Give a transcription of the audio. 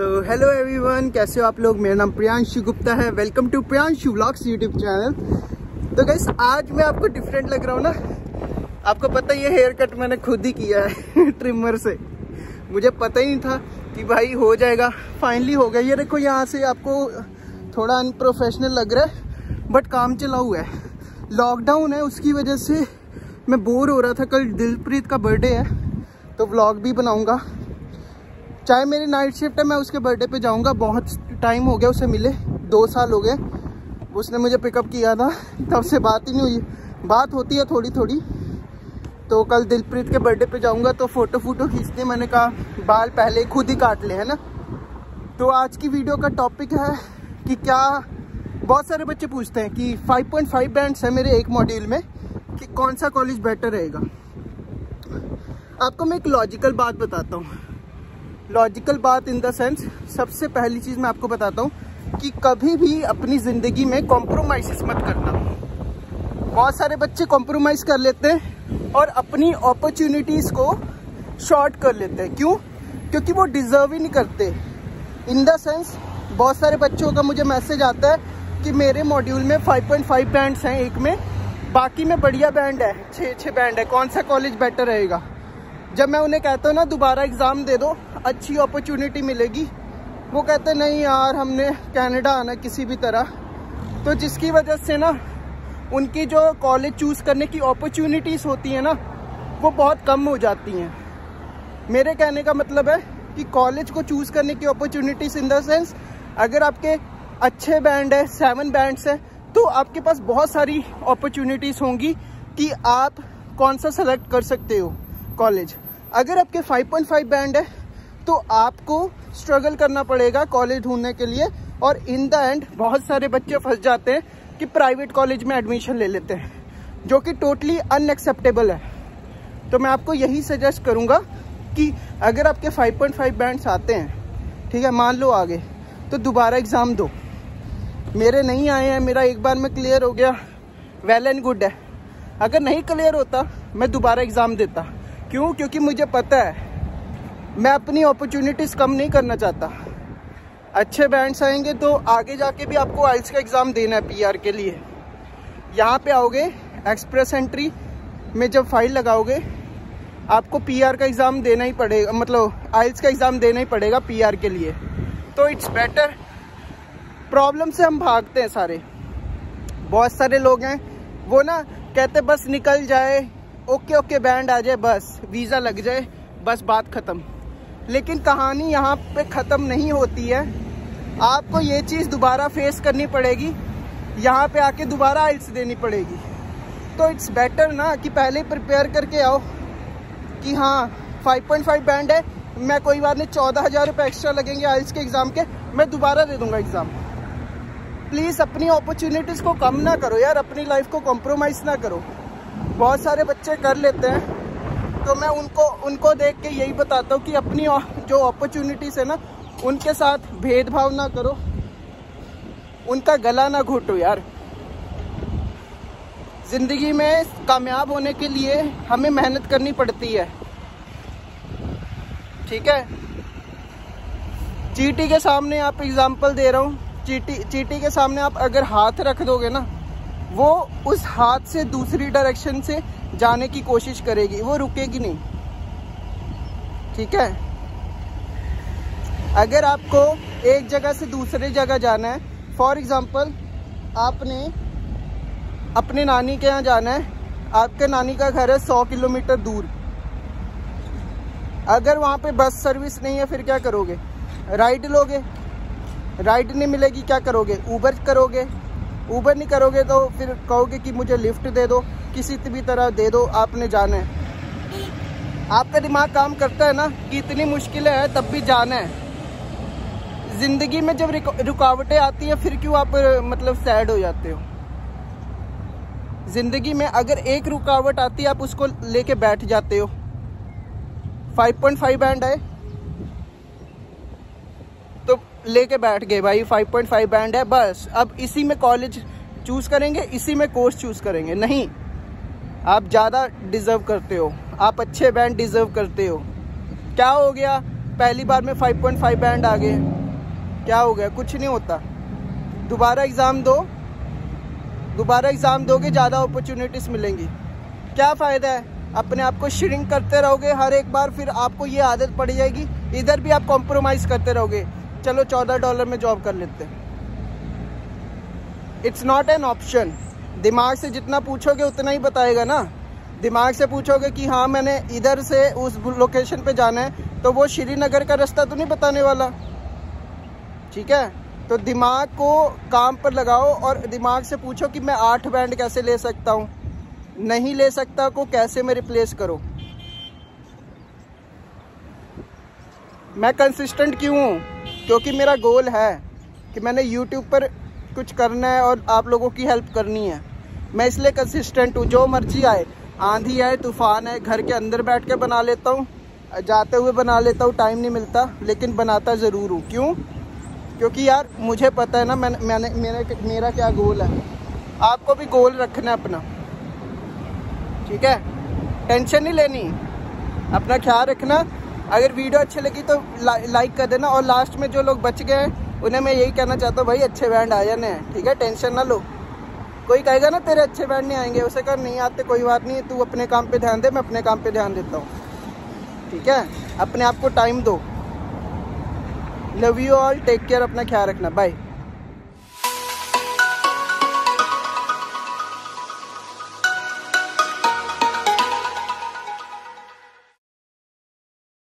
So hello everyone कैसे हो आप लोग? मेरा नाम प्रियांशु गुप्ता है। Welcome to Priyanshu vlogs YouTube channel तो गैस आज मैं आपको डिफरेंट लग रहा हूँ ना। आपको पता ही है हेयर कट मैंने खुद ही किया है ट्रिमर से। मुझे पता ही नहीं था कि भाई हो जाएगा। फाइनली हो गया। ये देखो, यहाँ से आपको थोड़ा अनप्रोफेशनल लग रहा है बट काम चला हुआ है। लॉकडाउन है, उसकी वजह से मैं बोर हो रहा था। कल दिलप्रीत का बर्थडे है तो व्लॉग भी बनाऊँगा। चाहे मेरी नाइट शिफ्ट है, मैं उसके बर्थडे पे जाऊँगा। बहुत टाइम हो गया उसे मिले। दो साल हो गए। उसने मुझे पिकअप किया था। तब से बात ही नहीं हुई। बात होती है थोड़ी थोड़ी तो कल दिलप्रीत के बर्थडे पे जाऊँगा तो फ़ोटो फ़ोटो खींचते मैंने कहा, बाल पहले खुद ही काट ले, है ना? तो आज की वीडियो का टॉपिक है कि क्या बहुत सारे बच्चे पूछते हैं कि 5.5 बैंड्स है मेरे एक मॉड्यूल में, कि कौन सा कॉलेज बेटर रहेगा? आपको मैं एक लॉजिकल बात बताता हूँ। लॉजिकल बात इन द सेंस सबसे पहली चीज़ मैं आपको बताता हूँ कि कभी भी अपनी ज़िंदगी में कॉम्प्रोमाइज मत करना। बहुत सारे बच्चे कॉम्प्रोमाइज़ कर लेते हैं और अपनी अपॉर्चुनिटीज़ को शॉर्ट कर लेते हैं। क्यों? क्योंकि वो डिज़र्व ही नहीं करते। इन द सेंस बहुत सारे बच्चों का मुझे मैसेज आता है कि मेरे मॉड्यूल में 5.5 बैंड्स हैं एक में। बाकी में बढ़िया बैंड है छः छः बैंड है। कौन सा कॉलेज बेटर रहेगा? जब मैं उन्हें कहता हूँ, ना, दोबारा एग्ज़ाम दे दो, अच्छी अपॉर्चुनिटी मिलेगी। वो कहते नहीं यार, हमने कनाडा आना किसी भी तरह। तो जिसकी वजह से ना, उनकी जो कॉलेज चूज़ करने की अपॉर्चुनिटीज़ होती हैं ना, वो बहुत कम हो जाती हैं। मेरे कहने का मतलब है कि कॉलेज को चूज़ करने की अपॉर्चुनिटीज़ इन द सेंस अगर आपके अच्छे बैंड है सेवन बैंड्स हैं तो आपके पास बहुत सारी अपॉर्चुनिटीज़ होंगी कि आप कौन सा सेलेक्ट कर सकते हो। कॉलेज अगर आपके 5.5 बैंड है तो आपको स्ट्रगल करना पड़ेगा कॉलेज ढूँढने के लिए और इन द एंड बहुत सारे बच्चे फंस जाते हैं कि प्राइवेट कॉलेज में एडमिशन ले लेते हैं, जो कि टोटली अनएक्सेप्टेबल है। तो मैं आपको यही सजेस्ट करूँगा कि अगर आपके 5.5 बैंड्स आते हैं, ठीक है, मान लो आगे तो दोबारा एग्ज़ाम दो। मेरे नहीं आए हैं, मेरा एक बार में क्लियर हो गया वेल एंड गुड है। अगर नहीं क्लियर होता, मैं दोबारा एग्ज़ाम देता। क्यों? क्योंकि मुझे पता है, मैं अपनी अपॉर्चुनिटीज़ कम नहीं करना चाहता। अच्छे बैंड्स आएँगे तो आगे जाके भी आपको आइल्स का एग्ज़ाम देना है पीआर के लिए। यहाँ पे आओगे एक्सप्रेस एंट्री में जब फ़ाइल लगाओगे, आपको पीआर का एग्ज़ाम देना ही पड़ेगा मतलब आइल्स का एग्ज़ाम देना ही पड़ेगा पीआर के लिए। तो इट्स बेटर प्रॉब्लम से हम भागते हैं सारे। बहुत सारे लोग हैं, वो ना कहते बस निकल जाए ओके ओके बैंड आ जाए, बस वीज़ा लग जाए, बस बात ख़त्म। लेकिन कहानी यहाँ पे ख़त्म नहीं होती है। आपको ये चीज़ दोबारा फेस करनी पड़ेगी। यहाँ पे आके दोबारा आइल्स देनी पड़ेगी। तो इट्स बेटर ना कि पहले प्रिपेयर करके आओ कि हाँ 5.5 बैंड है। मैं कोई बात नहीं, चौदह हज़ार रुपये एक्स्ट्रा लगेंगे आइल्स के एग्ज़ाम के। मैं दोबारा दे दूँगा एग्ज़ाम प्लीज़ अपनी अपॉर्चुनिटीज़ को कम ना करो यार, अपनी लाइफ को कॉम्प्रोमाइज़ ना करो। बहुत सारे बच्चे कर लेते हैं। तो मैं उनको उनको देख के यही बताता हूँ कि अपनी जो अपॉर्चुनिटीज़ है ना, उनके साथ भेदभाव ना करो। उनका गला ना घोटो यार। ज़िंदगी में कामयाब होने के लिए हमें मेहनत करनी पड़ती है। ठीक है? चीटी के सामने आप एग्जांपल दे रहा हूँ। चीटी चीटी के सामने आप अगर हाथ रख दोगे ना वो उस हाथ से दूसरी डायरेक्शन से जाने की कोशिश करेगी। वो रुकेगी नहीं। ठीक है? अगर आपको एक जगह से दूसरे जगह जाना है फॉर एग्ज़ाम्पल आपने अपने नानी के यहाँ जाना है, आपके नानी का घर है सौ किलोमीटर दूर। अगर वहाँ पे बस सर्विस नहीं है, फिर क्या करोगे? राइड लोगे? राइड नहीं मिलेगी, क्या करोगे? ऊबर करोगे? ऊबर नहीं करोगे तो फिर कहोगे कि मुझे लिफ्ट दे दो, किसी भी तरह दे दो, आपने जाना है। आपका दिमाग काम करता है ना कि इतनी मुश्किलें हैं, तब भी जाना है। ज़िंदगी में जब रुकावटें आती है, फिर क्यों आप मतलब सैड हो जाते हो? ज़िंदगी में अगर एक रुकावट आती है, आप उसको लेके बैठ जाते हो। 5.5 बैंड है। लेके बैठ गए भाई 5.5 बैंड है, बस। अब इसी में कॉलेज चूज़ करेंगे, इसी में कोर्स चूज़ करेंगे। नहीं, आप ज़्यादा डिजर्व करते हो। आप अच्छे बैंड डिजर्व करते हो। क्या हो गया? पहली बार में 5.5 बैंड आ गए। क्या हो गया? कुछ नहीं होता। दोबारा एग्ज़ाम दो। दोबारा एग्ज़ाम दोगे, ज़्यादा अपॉर्चुनिटीज़ मिलेंगी। क्या फ़ायदा है? अपने आप को श्रिंक करते रहोगे हर एक बार, फिर आपको ये आदत पड़ जाएगी। इधर भी आप कॉम्प्रोमाइज़ करते रहोगे। चलो चौदह डॉलर में जॉब कर लेते इट्स नॉट एन ऑप्शन दिमाग से जितना पूछोगे उतना ही बताएगा ना। दिमाग से पूछोगे कि हाँ मैंने इधर से उस लोकेशन पे जाना है तो वो श्रीनगर का रास्ता तो नहीं बताने वाला। ठीक है? तो दिमाग को काम पर लगाओ और दिमाग से पूछो कि मैं आठ बैंड कैसे ले सकता हूँ। नहीं ले सकता को कैसे मैं रिप्लेस करो? मैं कंसिस्टेंट क्यों हूँ? क्योंकि मेरा गोल है कि मैंने यूट्यूब पर कुछ करना है और आप लोगों की हेल्प करनी है। मैं इसलिए कंसिस्टेंट हूँ। जो मर्ज़ी आए, आंधी आए, तूफ़ान आए, घर के अंदर बैठ के बना लेता हूँ, जाते हुए बना लेता हूँ टाइम नहीं मिलता, लेकिन बनाता ज़रूर हूँ। क्यों? क्योंकि यार, मुझे पता है ना, मैंने मैंने, मेरे, मेरा क्या गोल है। आपको भी गोल रखना है अपना। ठीक है? टेंशन नहीं लेनी। अपना ख्याल रखना। अगर वीडियो अच्छी लगी तो ला, लाइक कर देना और लास्ट में जो लोग बच गए उन्हें मैं यही कहना चाहता हूँ भाई अच्छे बैंड आ जाने ठीक है? टेंशन ना लो। कोई कहेगा ना तेरे अच्छे बैंड नहीं आएँगे। उसे कहा नहीं आते कोई बात नहीं तू अपने काम पे ध्यान दे मैं अपने काम पे ध्यान देता हूँ। ठीक है? अपने आप को टाइम दो। Love you all take care अपना ख्याल रखना। बाय